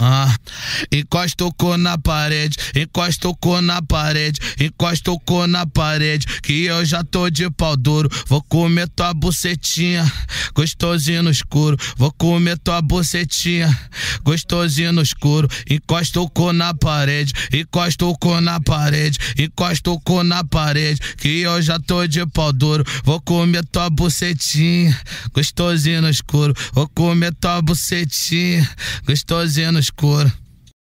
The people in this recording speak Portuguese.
Ah, encosta o cu na parede, encosta o cu na parede, encosta o cu na parede, que eu já tô de pau duro. Vou comer tua bucetinha, gostosinho no escuro. Vou comer tua bucetinha, gostosinho no escuro. Encosta o cu na parede, encosta o cu na parede, encosta o cu na parede, que eu já tô de pau duro. Vou comer tua bucetinha, gostosinho no escuro. Vou comer tua bucetinha, gostosinho no escuro escuro.